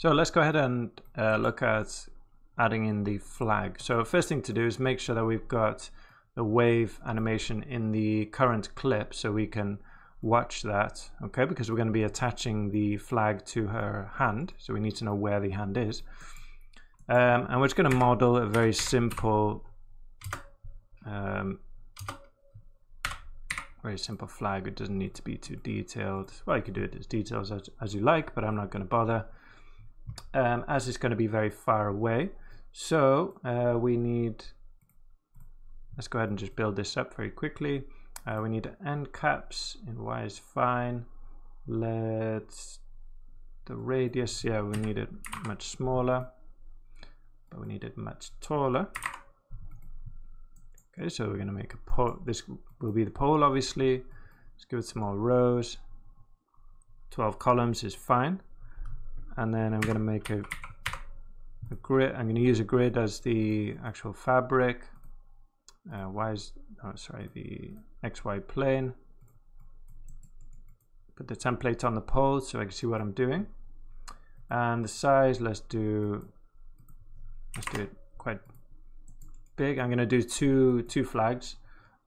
So let's go ahead and uh, look at adding in the flag. So first thing to do is make sure that we've got the wave animation in the current clip so we can watch that, okay, because we're going to be attaching the flag to her hand, so we need to know where the hand is. Um, and we're just going to model a very simple um, very simple flag. It doesn't need to be too detailed. Well, you can do it as details as, as you like, but I'm not going to bother. Um, as it's going to be very far away. So uh, we need, let's go ahead and just build this up very quickly. Uh, we need end caps in Y is fine. Let's, the radius, yeah, we need it much smaller, but we need it much taller. Okay, so we're going to make a pole. This will be the pole, obviously. Let's give it some more rows. 12 columns is fine. And then I'm going to make a, a grid. I'm going to use a grid as the actual fabric. Uh, is, oh, sorry, the XY plane. Put the template on the pole so I can see what I'm doing. And the size, let's do, let's do it quite big. I'm going to do two two flags,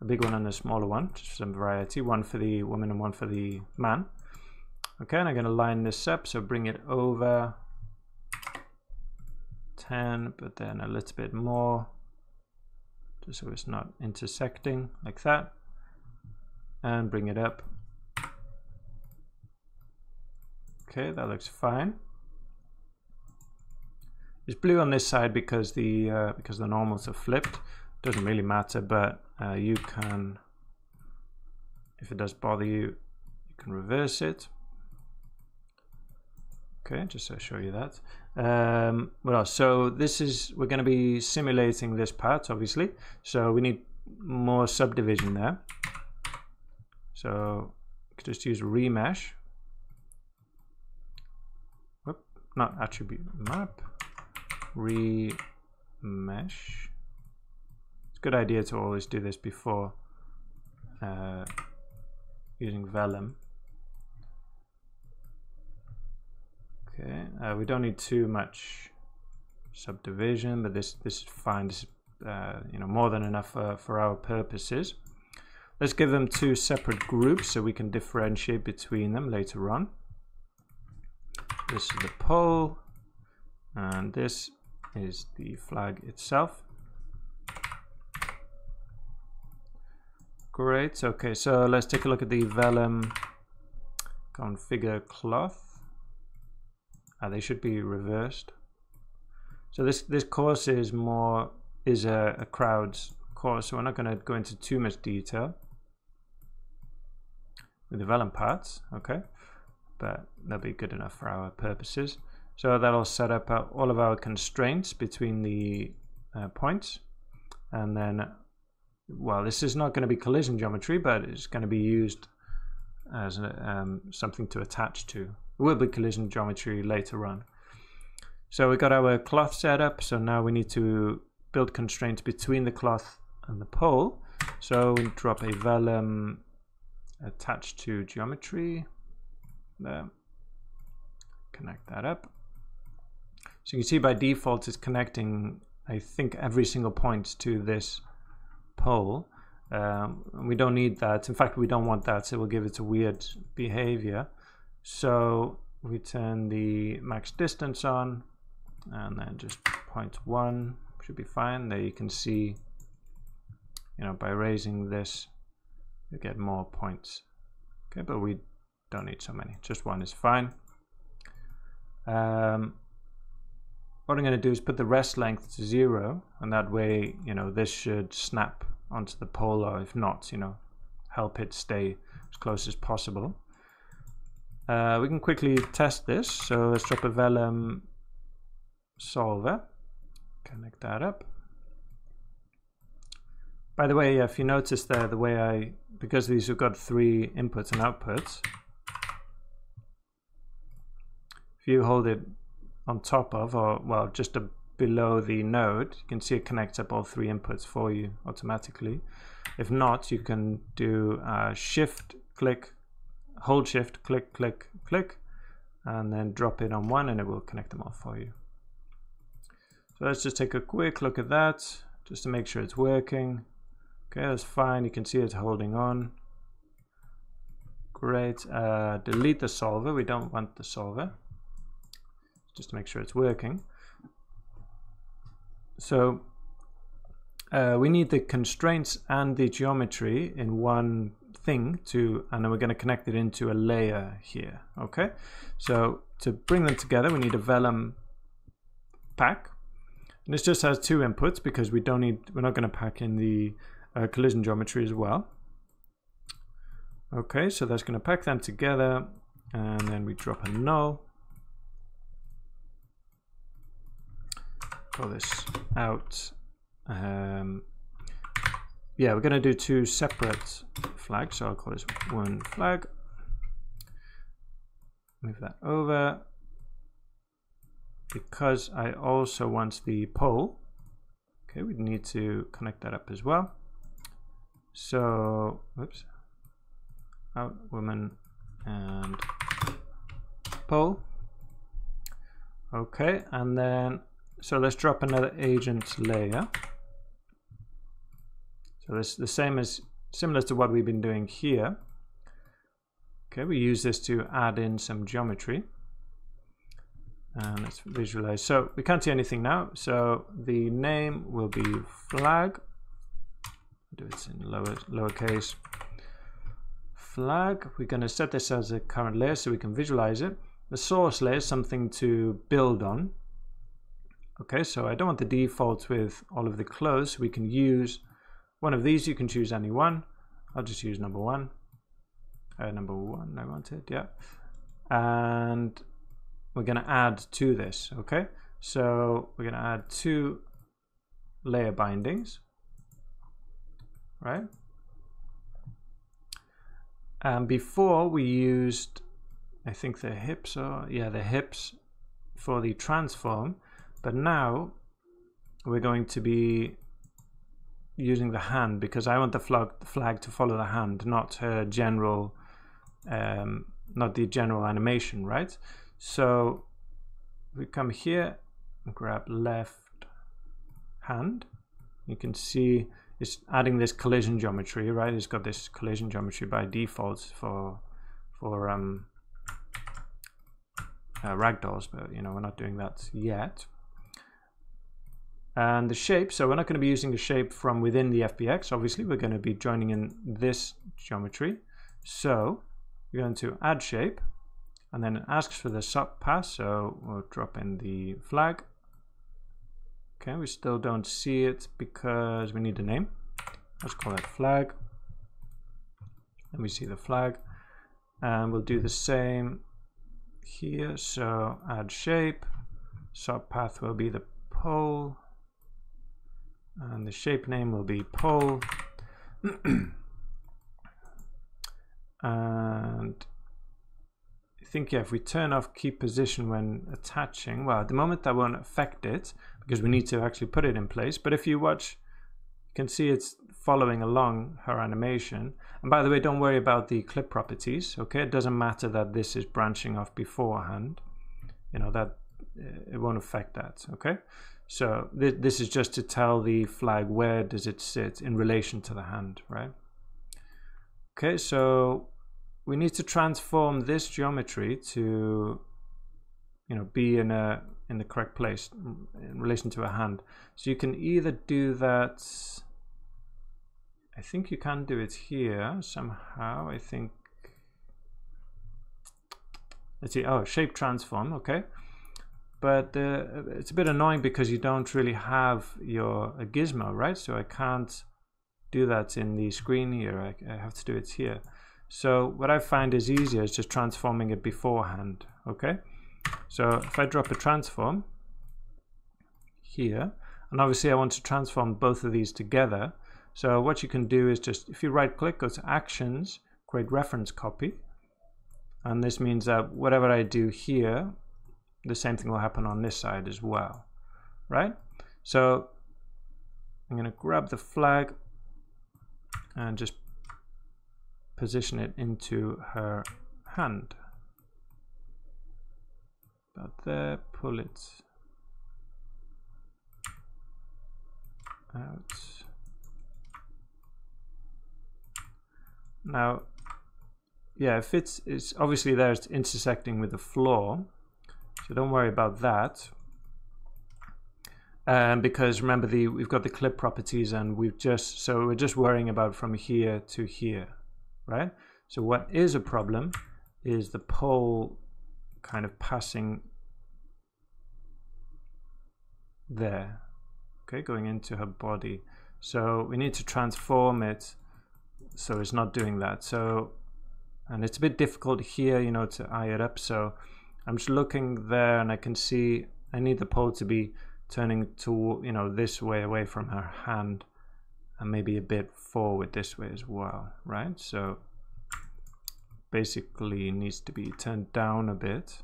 a big one and a smaller one, just some variety. One for the woman and one for the man. Okay, and I'm going to line this up, so bring it over 10, but then a little bit more, just so it's not intersecting like that. And bring it up. Okay, that looks fine. It's blue on this side because the uh, because the normals are flipped. Doesn't really matter, but uh, you can, if it does bother you, you can reverse it. Okay, just to show you that. Um, well, so this is, we're going to be simulating this part, obviously. So we need more subdivision there. So just use remesh. Whoop, not attribute map remesh. It's a good idea to always do this before uh, using vellum. Okay, uh, we don't need too much subdivision, but this this is fine. This is uh, you know more than enough uh, for our purposes. Let's give them two separate groups so we can differentiate between them later on. This is the pole, and this is the flag itself. Great, okay, so let's take a look at the vellum configure cloth. Ah, they should be reversed. So this, this course is more, is a, a crowds course, so we're not gonna go into too much detail with the vellum parts, okay? But that'll be good enough for our purposes. So that'll set up uh, all of our constraints between the uh, points. And then, well, this is not going to be collision geometry, but it's going to be used as um, something to attach to. Will be collision geometry later on. So we got our cloth set up. So now we need to build constraints between the cloth and the pole. So we drop a vellum attached to geometry. There. Connect that up. So you can see by default it's connecting, I think, every single point to this pole. Um, we don't need that. In fact, we don't want that, so we'll give it a weird behavior. So we turn the max distance on, and then just point one should be fine. There you can see, you know, by raising this, you get more points. Okay, but we don't need so many. Just one is fine. Um, what I'm going to do is put the rest length to zero and that way you know this should snap onto the pole or if not you know help it stay as close as possible uh, we can quickly test this. So let's drop a vellum solver. Connect that up. By the way if you notice there the way I because these have got three inputs and outputs if you hold it on top of, or well, just a, below the node, you can see it connects up all three inputs for you automatically. If not, you can do shift, click, hold shift, click, click, click, and then drop it on one and it will connect them all for you. So let's just take a quick look at that just to make sure it's working. Okay, that's fine. You can see it's holding on. Great. Uh, delete the solver. We don't want the solver. Just to make sure it's working. So uh, we need the constraints and the geometry in one thing to, and then we're going to connect it into a layer here. Okay, so to bring them together, we need a vellum pack. And this just has two inputs because we don't need, we're not going to pack in the uh, collision geometry as well. Okay, so that's going to pack them together and then we drop a null. Call this out. Um, yeah, we're going to do two separate flags, so I'll call this one flag. Move that over. Because I also want the pole, okay, we need to connect that up as well. So, whoops, out woman and pole. Okay, and then, so let's drop another agent layer. So this the same as similar to what we've been doing here. Okay, we use this to add in some geometry. And let's visualize. So we can't see anything now. So the name will be flag. Do it in lower lowercase. Flag. We're going to set this as a current layer so we can visualize it. The source layer is something to build on. Okay, so I don't want the defaults with all of the clothes. We can use one of these, you can choose any one. I'll just use number one. Uh, number one, I wanted, yeah. And we're going to add to this, okay? So we're going to add two layer bindings, right? And before we used, I think the hips are, yeah, the hips for the transform, but now we're going to be using the hand because I want the flag, the flag to follow the hand, not her general, um, not the general animation, right? So we come here grab left hand. You can see it's adding this collision geometry, right? It's got this collision geometry by default for for um, uh, ragdolls, but you know we're not doing that yet. And the shape, so we're not going to be using the shape from within the FBX. Obviously, we're going to be joining in this geometry. So we're going to add shape and then it asks for the sub path. So we'll drop in the flag. Okay, we still don't see it because we need a name. Let's call it flag. And we see the flag. And we'll do the same here. So add shape. Sub path will be the pole and the shape name will be pole and I think yeah if we turn off keep position when attaching well at the moment that won't affect it because we need to actually put it in place. But if you watch you can see it's following along her animation. And by the way don't worry about the clip properties okay? It doesn't matter that this is branching off beforehand. You know that uh, it won't affect that okay so th this is just to tell the flag where does it sit in relation to the hand, right? Okay, so we need to transform this geometry to, you know, be in a in the correct place in relation to a hand. So you can either do that. I think you can do it here somehow. I think. Let's see. Oh, shape transform. Okay but uh, it's a bit annoying because you don't really have your gizmo, right? So I can't do that in the screen here. I, I, have to do it here. So what I find is easier is just transforming it beforehand, okay? So if I drop a transform here, and obviously I want to transform both of these together. So what you can do is just, if you right click, go to actions, create reference copy. And this means that whatever I do here the same thing will happen on this side as well, right? So I'm going to grab the flag and just position it into her hand. about there, pull it out. Now, yeah, if it's, it's obviously there it's intersecting with the floor, so don't worry about that. Um, because remember the we've got the clip properties and we've just so we're just worrying about from here to here right? So what is a problem is the pole kind of passing there okay going into her body. So we need to transform it so it's not doing that. So and it's a bit difficult here you know to eye it up. So I'm just looking there and I can see I need the pole to be turning to you know this way away from her hand and maybe a bit forward this way as well right? So basically needs to be turned down a bit.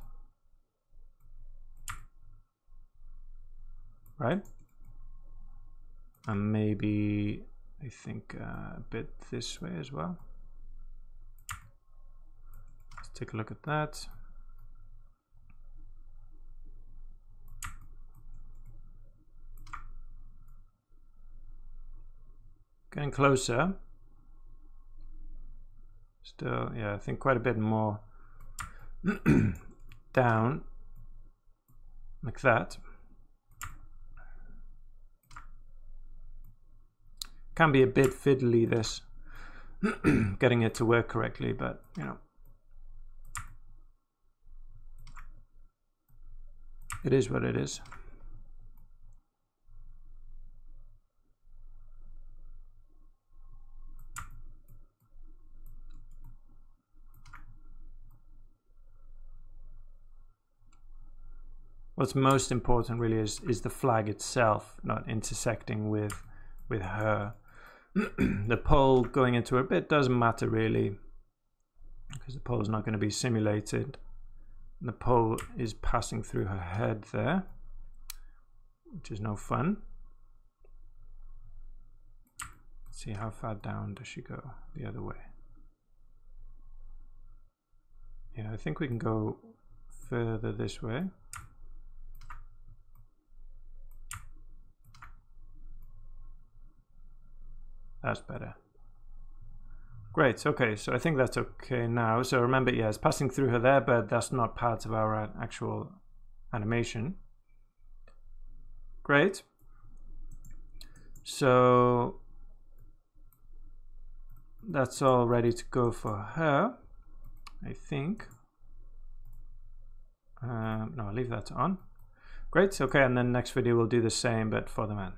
Right? And maybe I think uh, a bit this way as well. Let's take a look at that Getting closer. Still, yeah, I think quite a bit more down. Like that. Can be a bit fiddly, this. Getting it to work correctly, but, you know. It is what it is. What's most important really is is the flag itself not intersecting with with her. The pole going into her bit doesn't matter really because the pole is not going to be simulated. The pole is passing through her head there which is no fun. Let's see how far down does she go the other way? Yeah I think we can go further this way That's better. Great, okay, so I think that's okay now. So remember, yeah, it's passing through her there, but that's not part of our actual animation. Great. So that's all ready to go for her, I think. Um, no, I'll leave that on. Great, okay, and then next video we'll do the same, but for the man.